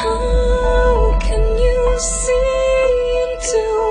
How can you see into